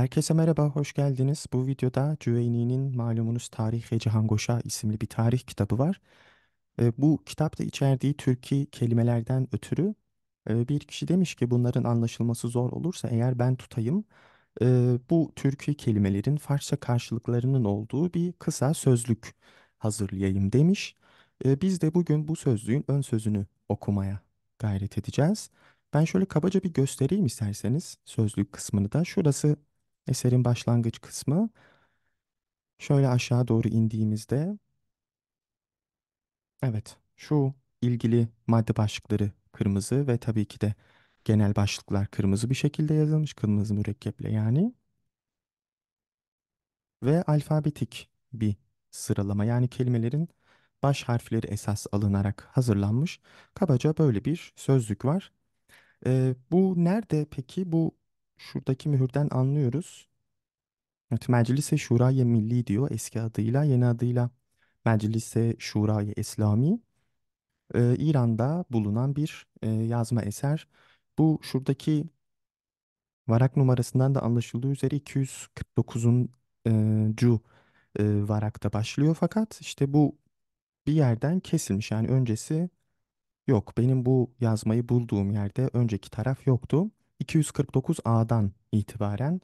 Herkese merhaba, hoş geldiniz. Bu videoda Cüveyni'nin malumunuz Tarih-i Cihangoşa isimli bir tarih kitabı var. E, bu kitapta içerdiği Türki kelimelerden ötürü e, bir kişi demiş ki bunların anlaşılması zor olursa eğer ben tutayım e, bu Türki kelimelerin Farsça karşılıklarının olduğu bir kısa sözlük hazırlayayım demiş. E, biz de bugün bu sözlüğün ön sözünü okumaya gayret edeceğiz. Ben şöyle kabaca bir göstereyim isterseniz sözlük kısmını da. Şurası eserin başlangıç kısmı. Şöyle aşağı doğru indiğimizde evet şu ilgili madde başlıkları kırmızı ve tabii ki de genel başlıklar kırmızı bir şekilde yazılmış. Kırmızı mürekkeple yani. Ve alfabetik bir sıralama yani kelimelerin baş harfleri esas alınarak hazırlanmış. Kabaca böyle bir sözlük var. Ee, bu nerede peki? Bu şuradaki mühürden anlıyoruz. Evet, Meclis-i Şuraya Milli diyor eski adıyla, yeni adıyla Meclis-i Şuraya İslami. Ee, İran'da bulunan bir e, yazma eser. Bu şuradaki varak numarasından da anlaşıldığı üzere 249'un e, cu e, varakta başlıyor fakat işte bu bir yerden kesilmiş yani öncesi yok. Benim bu yazmayı bulduğum yerde önceki taraf yoktu. 249A'dan itibaren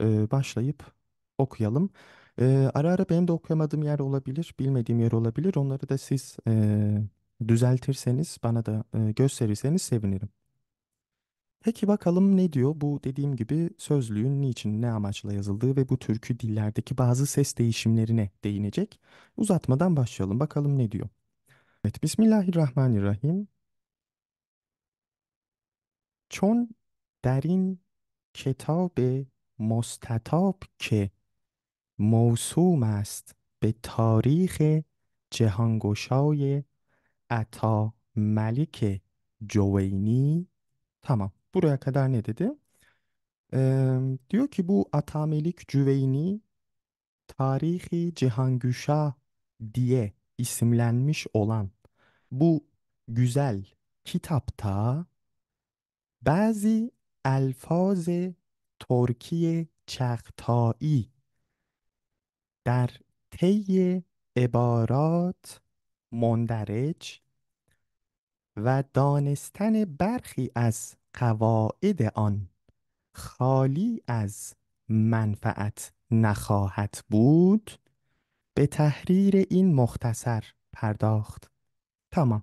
e, başlayıp okuyalım. E, ara ara benim de okuyamadığım yer olabilir, bilmediğim yer olabilir. Onları da siz e, düzeltirseniz, bana da e, gösterirseniz sevinirim. Peki bakalım ne diyor? Bu dediğim gibi sözlüğün niçin, ne amaçla yazıldığı ve bu türkü dillerdeki bazı ses değişimlerine değinecek. Uzatmadan başlayalım. Bakalım ne diyor? Evet, Bismillahirrahmanirrahim. Çon در این کتاب مستطاب که موسوم است به تاریخ جهانگشای عطا ملک جوینی. تمام. برای کدر ندیده دیو که بو عطا ملک جوینی تاریخ جهانگشا دیه اسملنمش olan بو گزل کتاب تا بعضی elfaz ترکی چغتایی در طی عبارات مندرج و دانستن برخی از قواعد آن خالی از منفعت نخواهد بود به تحریر این مختصر pardakht. Tamam.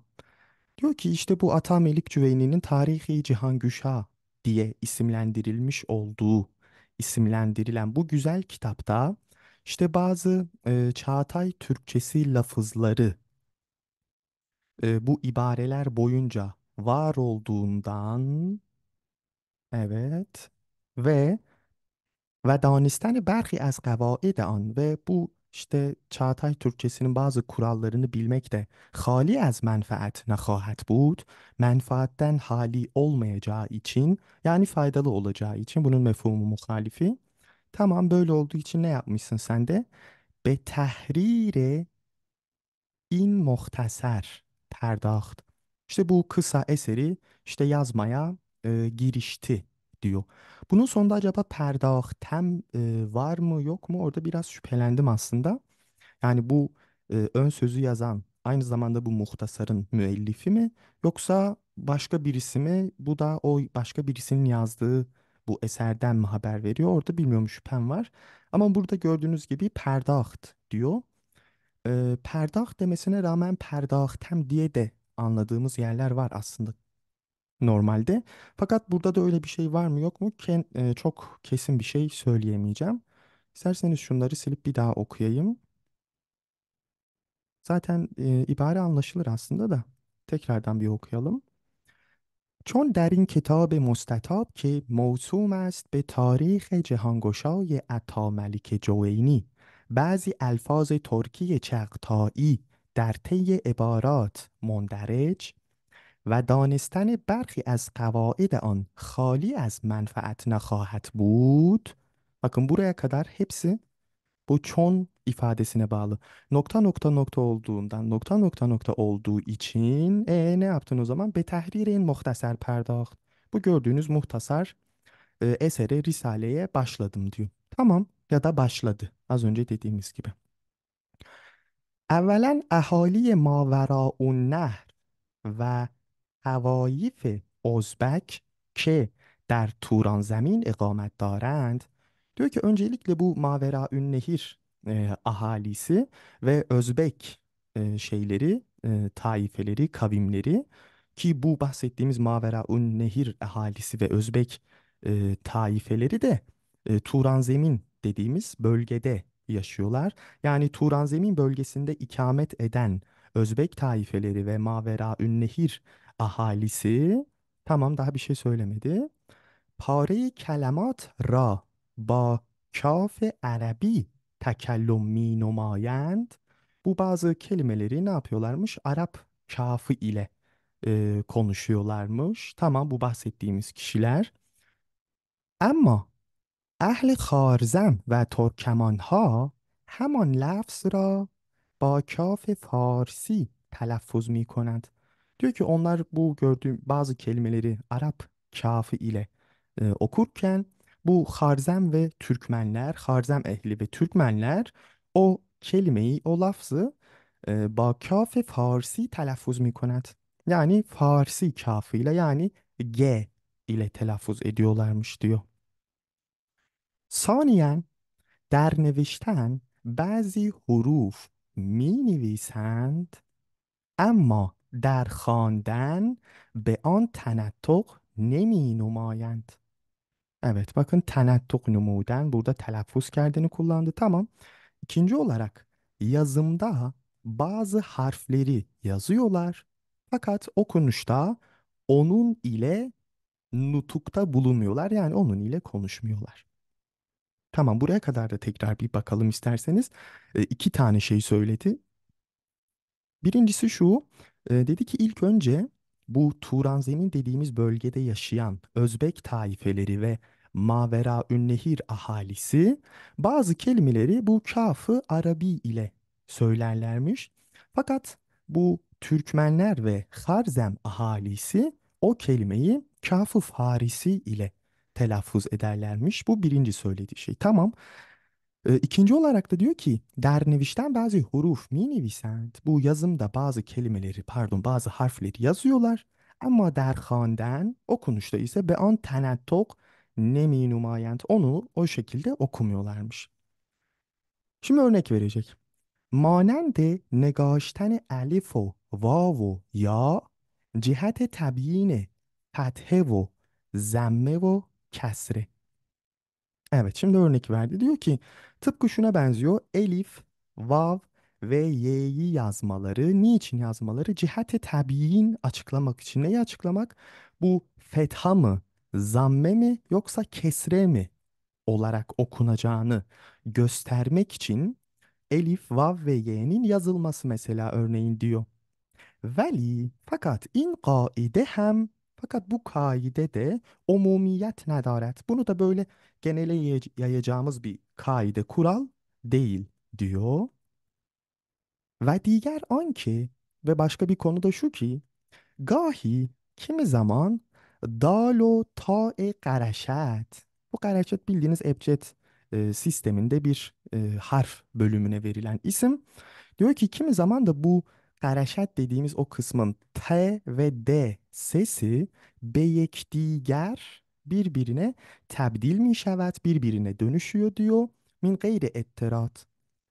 Diyor ki işte bu Atamelik Cüveyni'nin Tarihi Cihangüşah diye isimlendirilmiş olduğu, isimlendirilen bu güzel kitapta işte bazı e, Çağatay Türkçesi lafızları e, bu ibareler boyunca var olduğundan evet ve ve danisten berhi az kavaid an ve bu işte Çağatay Türkçesinin bazı kurallarını bilmek de hali az menfaat nehahat bud, menfaatten hali olmayacağı için yani faydalı olacağı için bunun mefhumu muhalifi. Tamam böyle olduğu için ne yapmışsın sen de? Be tehrire in muhtaser perdahт. İşte bu kısa eseri işte yazmaya e, girişti diyor. Bunun sonunda acaba perdahtem e, var mı yok mu orada biraz şüphelendim aslında. Yani bu e, ön sözü yazan aynı zamanda bu muhtasarın müellifi mi yoksa başka birisi mi? Bu da o başka birisinin yazdığı bu eserden mi haber veriyor? Orada bilmiyorum şüphem var. Ama burada gördüğünüz gibi perdaht diyor. E, perdaht demesine rağmen perdahtem diye de anladığımız yerler var aslında normalde. Fakat burada da öyle bir şey var mı yok mu? Ken, e, çok kesin bir şey söyleyemeyeceğim. İsterseniz şunları silip bir daha okuyayım. Zaten e, ibare anlaşılır aslında da. Tekrardan bir okuyalım. چون در این کتاب مستطاب که موسوم است به تاریخ جهانگشای عطاملک جوینی بعضی الفاظ ترکی چغتایی در طی عبارات مندرج و دانستن برخی از قواعد آن خالی از منفعت نخواهد بود. Bakın buraya kadar hepsi bu çon ifadesine bağlı. Nokta nokta nokta olduğundan nokta nokta nokta olduğu için e, ne yaptın o zaman? Be tehririn muhtasar perdahт. Bu gördüğünüz muhtasar e, esere, risaleye başladım diyor. Tamam ya da başladı. Az önce dediğimiz gibi. اولا اهالی ماوراءالنهر و توایف ازبک که در توران زمین اقامت دارند diyor ki öncelikle bu Maveraün Nehir e, ahalisi ve Özbek e, şeyleri, e, taifeleri, kavimleri ki bu bahsettiğimiz Maveraün Nehir ahalisi ve Özbek e, taifeleri de e, Turan Zemin dediğimiz bölgede yaşıyorlar. Yani Turan Zemin bölgesinde ikamet eden Özbek taifeleri ve Maveraün Nehir ahalisi tamam daha bir şey söylemedi. پاره کلمات را با کاف عربی تکلم می نمایند bu bazı kelimeleri ne yapıyorlarmış? Arap kafı ile e, konuşuyorlarmış. Tamam bu bahsettiğimiz kişiler. Ama اهل خارزم و ترکمان ها همان لفظ را با کاف فارسی telaffuz mi کنند. Diyor ki onlar bu gördüğüm bazı kelimeleri Arap kafı ile e, okurken bu Harzem ve Türkmenler, Harzem ehli ve Türkmenler o kelimeyi, o lafzı e, ba kaf Farsi telaffuz mi کنند. Yani Farsi kafıyla yani G ile telaffuz ediyorlarmış diyor. ثانیا در نوشتن بعضی حروف می نویسند اما در خواندن به آن تنطق نمی نمایند. Evet bakın tenattuk numuden burada telaffuz kendini kullandı. Tamam. İkinci olarak yazımda bazı harfleri yazıyorlar. Fakat okunuşta onun ile nutukta bulunmuyorlar. Yani onun ile konuşmuyorlar. Tamam buraya kadar da tekrar bir bakalım isterseniz. E, iki tane şey söyledi. Birincisi şu. dedi ki ilk önce bu Turanzemin dediğimiz bölgede yaşayan Özbek taifeleri ve Maveraünnehir ahalisi bazı kelimeleri bu kafı Arabi ile söylerlermiş. Fakat bu Türkmenler ve Harzem ahalisi o kelimeyi kafı Farisi ile telaffuz ederlermiş. Bu birinci söylediği şey. Tamam. E, ikinci olarak da diyor ki dernevişten bazı huruf mi nevisend. Bu yazımda bazı kelimeleri pardon bazı harfleri yazıyorlar. Ama der khanden okunuşta ise be an tenettok nemi numayent onu o şekilde okumuyorlarmış. Şimdi örnek verecek. مانند نگاشتن الف و واو و یا جهت تبیین فتحه و زمه و کسره Evet şimdi örnek verdi. Diyor ki tıpkı şuna benziyor. Elif, vav ve y'yi yazmaları. Niçin yazmaları? Cihate tabiin açıklamak için. Neyi açıklamak? Bu fetha mı, zamme mi yoksa kesre mi olarak okunacağını göstermek için elif, vav ve y'nin yazılması mesela örneğin diyor. Veli fakat in kaide hem fakat bu kaide de umumiyet nedaret. Bunu da böyle genele yay- yayacağımız bir kaide, kural değil diyor. Ve diğer anki ve başka bir konu da şu ki gahi kimi zaman dalo ta-e garaşet bu garaşet bildiğiniz ebced e, sisteminde bir e, harf bölümüne verilen isim. Diyor ki kimi zaman da bu garaşet dediğimiz o kısmın T ve D sesi be yekdiger birbirine tebdil mi şevet birbirine dönüşüyor diyor. Min gayri etterat.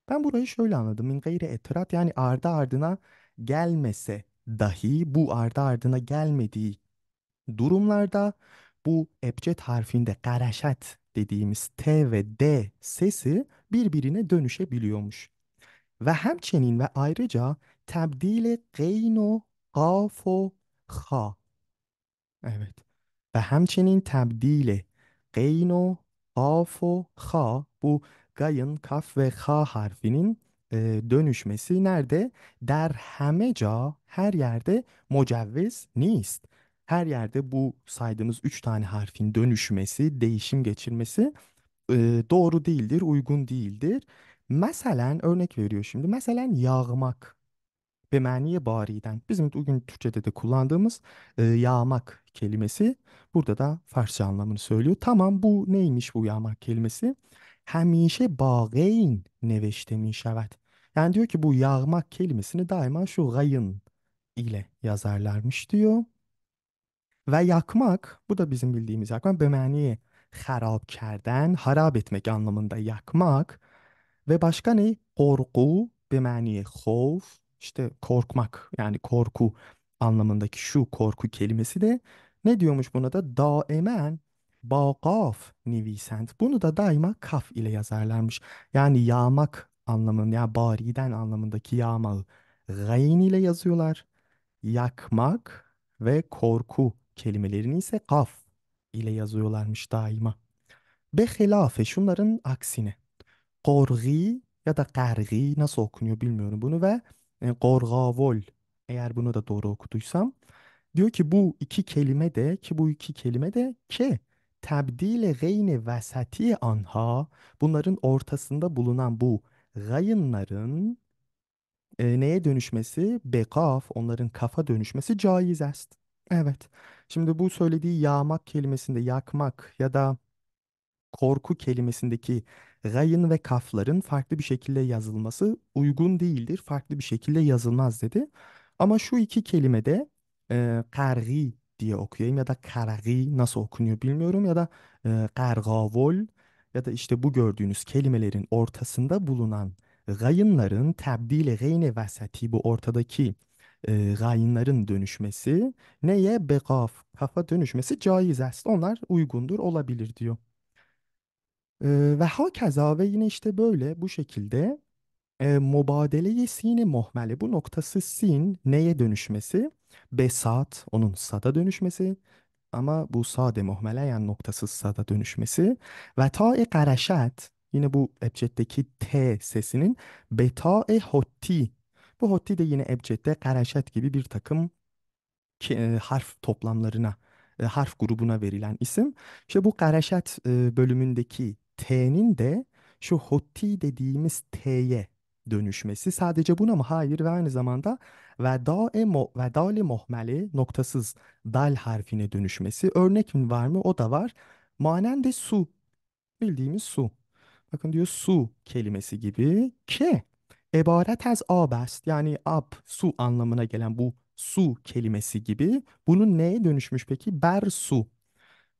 Ben burayı şöyle anladım. Min gayri etterat yani ardı ardına gelmese dahi bu ardı ardına gelmediği durumlarda bu ebced harfinde garaşet dediğimiz T ve D sesi birbirine dönüşebiliyormuş. Ve همچنین ve ayrıca tebdil قین و قاف و خا Evet. Ve hemçinin tebdili gayn o kaf o bu gayın kaf ve ha harfinin e, dönüşmesi nerede? Der hemeca her yerde mocevviz nist. Her yerde bu saydığımız üç tane harfin dönüşmesi, değişim geçirmesi e, doğru değildir, uygun değildir. Mesela örnek veriyor şimdi. Mesela yağmak Be mani bariden. Bizim bugün Türkçe'de de kullandığımız e, yağmak kelimesi burada da Farsça anlamını söylüyor. Tamam bu neymiş bu yağmak kelimesi? Hemişe bağeyn neveşte mi şevet. Yani diyor ki bu yağmak kelimesini daima şu gayın ile yazarlarmış diyor. Ve yakmak, bu da bizim bildiğimiz yakmak, به معنی خراب کردن, harap etmek anlamında yakmak. Ve başka ne? Korku, به معنی خوف, işte korkmak yani korku anlamındaki şu korku kelimesi de ne diyormuş buna da? Daimen ba kaf nivisend. Bunu da daima kaf ile yazarlarmış. Yani yağmak anlamında yani bariden anlamındaki yağmağı gayn ile yazıyorlar yakmak ve korku kelimelerini ise kaf ile yazıyorlarmış daima. Behilafe şunların aksine. Korgi ya da kargi nasıl okunuyor bilmiyorum bunu ve e, korgavol eğer bunu da doğru okuduysam diyor ki bu iki kelime de ki bu iki kelime de ke tebdil gayne vesati anha bunların ortasında bulunan bu gayınların e, neye dönüşmesi? Bekaf, onların kafa dönüşmesi caiz est. Evet. Şimdi bu söylediği yağmak kelimesinde yakmak ya da korku kelimesindeki gayın ve kafların farklı bir şekilde yazılması uygun değildir. Farklı bir şekilde yazılmaz dedi. Ama şu iki kelimede e, kargi diye okuyayım ya da karagi nasıl okunuyor bilmiyorum ya da e, kargavol ya da işte bu gördüğünüz kelimelerin ortasında bulunan gayınların tebdili gayne vesati bu ortadaki e, gayınların dönüşmesi neye bekaf kafa dönüşmesi caiz est. Onlar uygundur olabilir diyor. Ve hakeza ve yine işte böyle bu şekilde e, mubadele-i sine muhmele bu noktası sin neye dönüşmesi? Besat onun sada dönüşmesi ama bu sade muhmele yani noktasız sada dönüşmesi ve ta-i garaşet yine bu ebceddeki T sesinin beta-i hotti bu hotti de yine ebcedde garaşet gibi bir takım ki- e, harf toplamlarına, e, harf grubuna verilen isim. İşte bu Karaşat e, bölümündeki T'nin de şu hotti dediğimiz T'ye dönüşmesi. Sadece buna mı? Hayır ve aynı zamanda vedae mo, vedali muhmeli noktasız dal harfine dönüşmesi. Örnek mi var mı? O da var. Manen de su. Bildiğimiz su. Bakın diyor su kelimesi gibi. Ke. Ebaret az abest yani ab su anlamına gelen bu su kelimesi gibi. Bunun neye dönüşmüş peki? Ber su.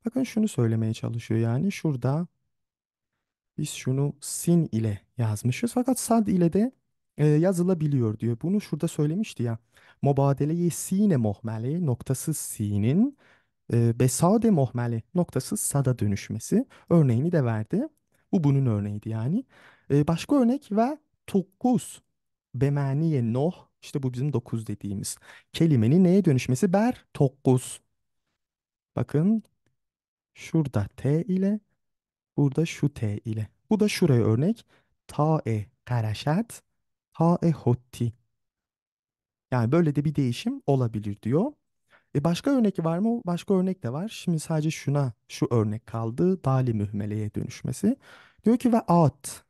Bakın şunu söylemeye çalışıyor yani şurada biz şunu sin ile yazmışız fakat sad ile de e, yazılabiliyor diyor. Bunu şurada söylemişti ya. Mubadele-i sine muhmeli noktasız sinin e, besade muhmeli noktasız sada dönüşmesi örneğini de verdi. Bu bunun örneğiydi yani. E, başka örnek ve tukkus bemaniye noh işte bu bizim dokuz dediğimiz kelimenin neye dönüşmesi? Ber tokkuz. Bakın şurada T ile burada şu T ile. Bu da şuraya örnek. Ta-e karaşat, ta-e hotti. Yani böyle de bir değişim olabilir diyor. E başka örnek var mı? Başka örnek de var. Şimdi sadece şuna şu örnek kaldı. Dali mühmeleye dönüşmesi. Diyor ki ve at.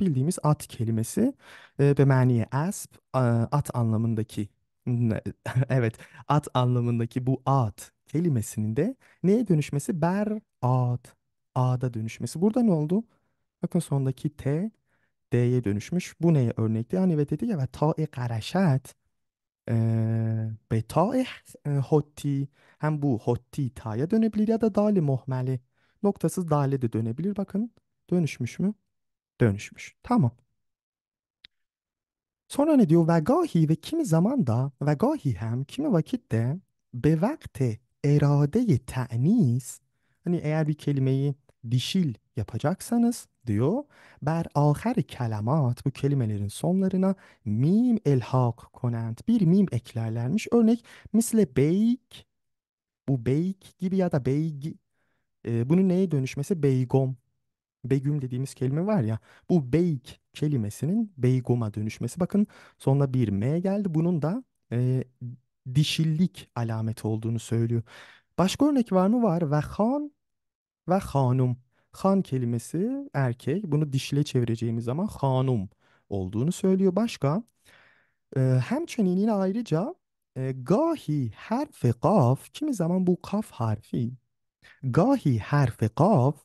Bildiğimiz at kelimesi. E, be maniye asp. a- At anlamındaki. Evet. At anlamındaki bu at kelimesinin de neye dönüşmesi? Ber at. A'da dönüşmesi. Burada ne oldu? Bakın sondaki T D'ye dönüşmüş. Bu neye örnekti? Yani ve dedi ya ve ta-i garaşat ee, beta e, hotti hem bu hotti ta'ya dönebilir ya da dali muhmeli noktasız dale de dönebilir. Bakın dönüşmüş mü? Dönüşmüş. Tamam. Sonra ne diyor? Ve gahi ve kimi zaman da ve gahi hem kimi vakit de be vakte erade ta'nis hani eğer bir kelimeyi dişil yapacaksanız diyor ber ahir kelimat bu kelimelerin sonlarına mim elhak konent bir mim eklerlermiş. Örnek misle beyk bu beyk gibi ya da beyg e, bunun neye dönüşmesi? Beygom Begüm dediğimiz kelime var ya bu beyk kelimesinin beygoma dönüşmesi. Bakın sonuna bir M geldi. Bunun da e, dişillik alameti olduğunu söylüyor. Başka örnek var mı? Var. Ve han ve hanum. Han kelimesi erkek. Bunu dişile çevireceğimiz zaman hanum olduğunu söylüyor. Başka e, hemçinin yine ayrıca e, gahi harfi kaf kimi zaman bu kaf harfi gahi harfi kaf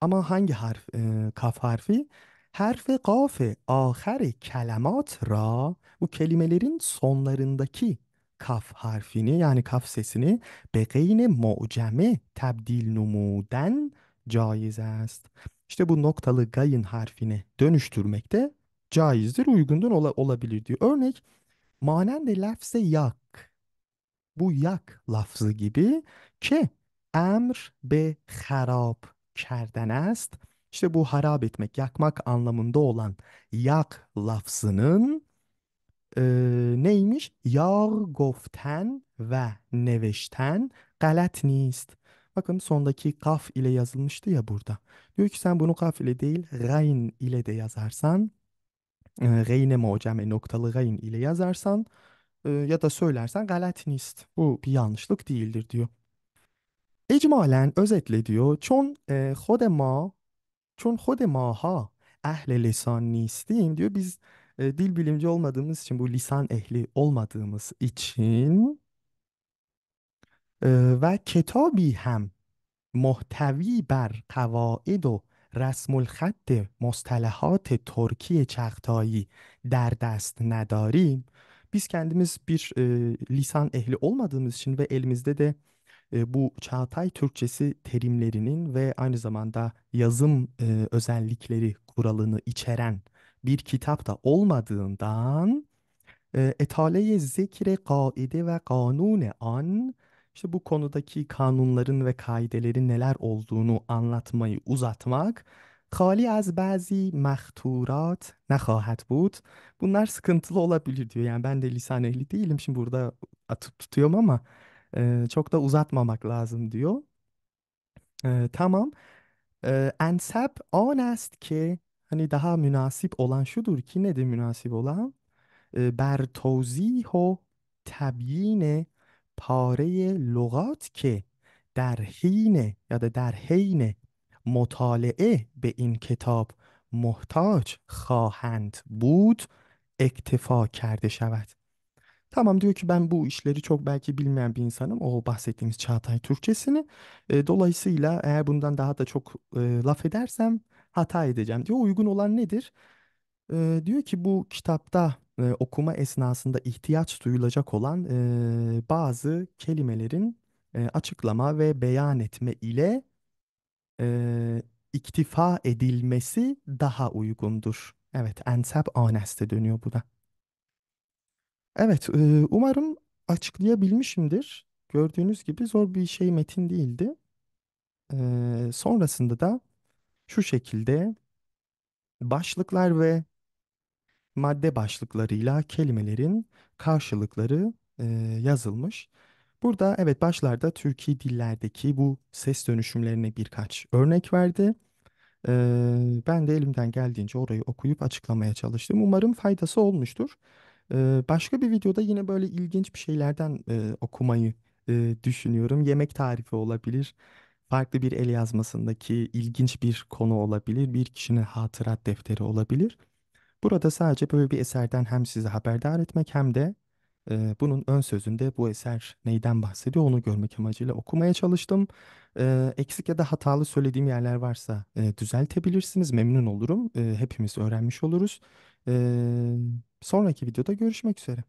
ama hangi harf e, kaf harfi harfi kaf ahari kelimat ra bu kelimelerin sonlarındaki kaf harfini yani kaf sesini به غین معجمه tebdil numuden caiz است. İşte bu noktalı gayın harfine dönüştürmekte caizdir, uygundur, ola- olabilir diyor. Örnek Manende lafz yak. Bu yak lafzı gibi ki emr be harap kerdن است. İşte bu harap etmek, yakmak anlamında olan yak lafzının e, neymiş? Yağ goften ve neveşten galet nist. Bakın sondaki kaf ile yazılmıştı ya burada. Diyor ki sen bunu kaf ile değil gayn ile de yazarsan, e, gayne mucame noktalı gayn ile yazarsan e, ya da söylersen galatnist. Bu bir yanlışlık değildir diyor. ecmalen özetle diyor. Çon e, خود ما çon خود ماها ehle lisan نیستیم diyor. Biz e, dil bilimci olmadığımız için bu lisan ehli olmadığımız için e, ve kitabi hem محتوی بر قواعد و رسم الخط مصطلحات ترکی çağatayı در dest نداریم. Biz kendimiz bir e, lisan ehli olmadığımız için ve elimizde de e, bu Çağatay Türkçesi terimlerinin ve aynı zamanda yazım e, özellikleri kuralını içeren bir kitapta olmadığından e, etale zekire kaide ve kanune an işte bu konudaki kanunların ve kaidelerin neler olduğunu anlatmayı uzatmak Hali az bazı mehturat nehahat bud. Bunlar sıkıntılı olabilir diyor. Yani ben de lisan ehli değilim. Şimdi burada atıp tutuyorum ama e, çok da uzatmamak lazım diyor. E, tamam. E, ensep an ki hani daha münasip olan şudur ki nedir münasip olan? بر توضیح و تبیین پاره لغات که در حین یا در حین مطالعه به این کتاب محتاج خواهند بود اکتفا کرده şevet. Tamam diyor ki ben bu işleri çok belki bilmeyen bir insanım. O bahsettiğimiz Çağatay Türkçesini. E, dolayısıyla eğer bundan daha da çok e, laf edersem hata edeceğim diyor. Uygun olan nedir? Ee, diyor ki bu kitapta e, okuma esnasında ihtiyaç duyulacak olan e, bazı kelimelerin e, açıklama ve beyan etme ile e, iktifa edilmesi daha uygundur. Evet, ensep aneste dönüyor bu da. Evet, e, umarım açıklayabilmişimdir. Gördüğünüz gibi zor bir şey metin değildi. E, sonrasında da şu şekilde başlıklar ve madde başlıklarıyla kelimelerin karşılıkları e, yazılmış. Burada evet başlarda Türkiye dillerdeki bu ses dönüşümlerine birkaç örnek verdi. E, ben de elimden geldiğince orayı okuyup açıklamaya çalıştım. Umarım faydası olmuştur. E, başka bir videoda yine böyle ilginç bir şeylerden e, okumayı e, düşünüyorum. Yemek tarifi olabilir. Farklı bir el yazmasındaki ilginç bir konu olabilir. Bir kişinin hatırat defteri olabilir. Burada sadece böyle bir eserden hem sizi haberdar etmek hem de e, bunun ön sözünde bu eser neyden bahsediyor onu görmek amacıyla okumaya çalıştım. E, eksik ya da hatalı söylediğim yerler varsa e, düzeltebilirsiniz. Memnun olurum. E, hepimiz öğrenmiş oluruz. E, sonraki videoda görüşmek üzere.